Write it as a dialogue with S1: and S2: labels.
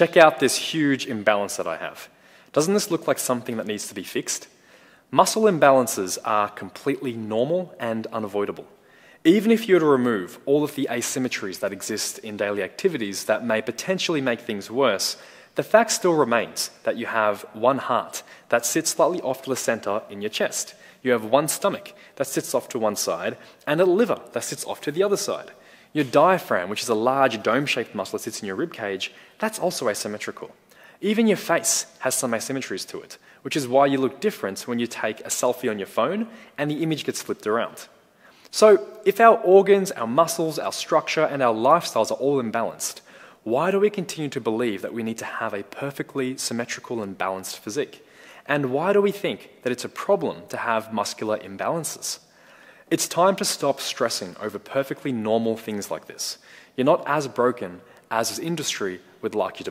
S1: Check out this huge imbalance that I have. Doesn't this look like something that needs to be fixed? Muscle imbalances are completely normal and unavoidable. Even if you were to remove all of the asymmetries that exist in daily activities that may potentially make things worse, the fact still remains that you have one heart that sits slightly off to the center in your chest. You have one stomach that sits off to one side, and a liver that sits off to the other side. Your diaphragm, which is a large dome shaped muscle that sits in your rib cage, that's also asymmetrical. Even your face has some asymmetries to it, which is why you look different when you take a selfie on your phone and the image gets flipped around. So, if our organs, our muscles, our structure, and our lifestyles are all imbalanced, why do we continue to believe that we need to have a perfectly symmetrical and balanced physique? And why do we think that it's a problem to have muscular imbalances? It's time to stop stressing over perfectly normal things like this. You're not as broken as this industry would like you to